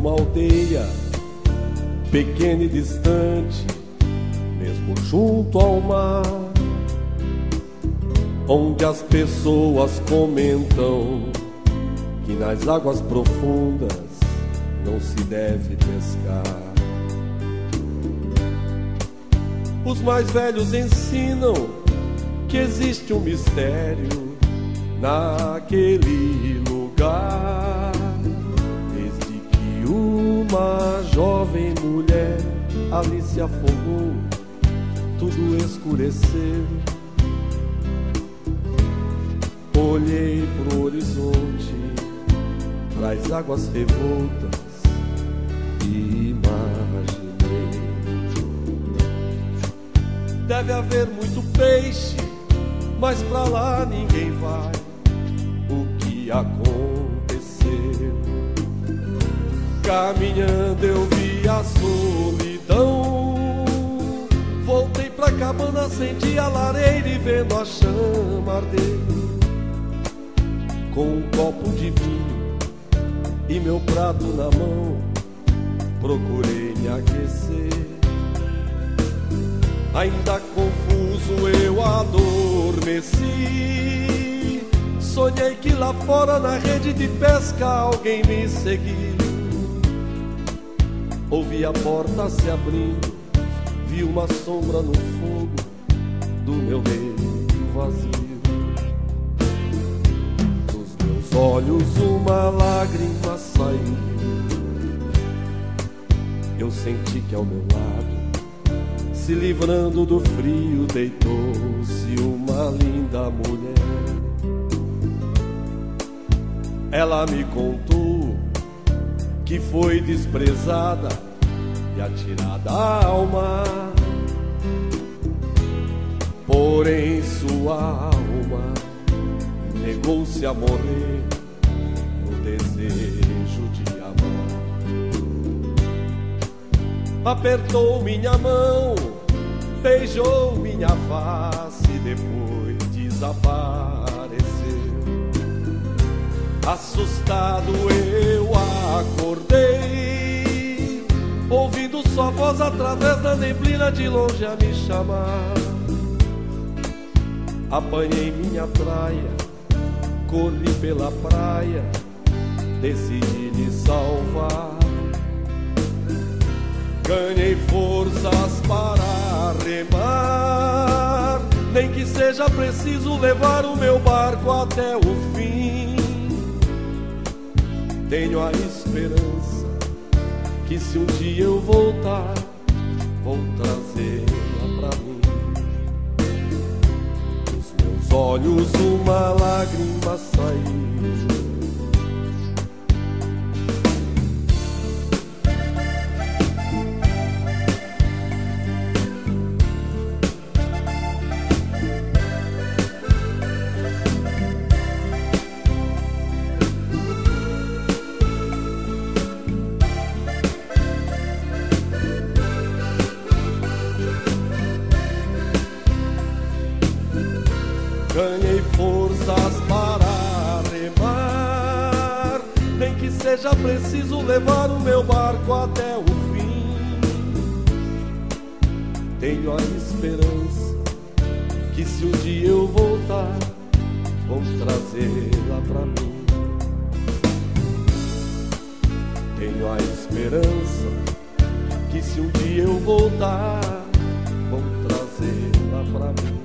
uma aldeia pequena e distante, mesmo junto ao mar, onde as pessoas comentam que nas águas profundas não se deve pescar. Os mais velhos ensinam que existe um mistério naquele lugar. Uma jovem mulher ali se afogou, tudo escureceu. Olhei pro horizonte, para as águas revoltas e imaginei. Deve haver muito peixe, mas pra lá ninguém vai. O que aconteceu? Caminhando eu vi a solidão. Voltei pra cabana, senti a lareira e vendo a chama arder. Com um copo de vinho e meu prato na mão, procurei me aquecer. Ainda confuso eu adormeci. Sonhei que lá fora na rede de pesca alguém me seguiu. Ouvi a porta se abrindo, vi uma sombra no fogo do meu leito vazio. Dos meus olhos uma lágrima saiu. Eu senti que ao meu lado se livrando do frio, deitou-se uma linda mulher. Ela me contou que foi desprezada e atirada ao mar. Porém, sua alma negou-se a morrer no desejo de amar. Apertou minha mão beijou minha face depois desapareceu. Assustado eu acordei, ouvindo sua voz através da neblina de longe a me chamar. Apanhei minha praia, corri pela praia, decidi lhe salvar. Ganhei forças para remar, nem que seja preciso levar o meu barco até o fim. Tenho a esperança que se um dia eu voltar, vou trazê-la pra mim. Dos meus olhos uma lágrima saiu. seja preciso levar o meu barco até o fim. Tenho a esperança que se um dia eu voltar, vão trazê-la pra mim. Tenho a esperança que se um dia eu voltar, vão trazê-la pra mim.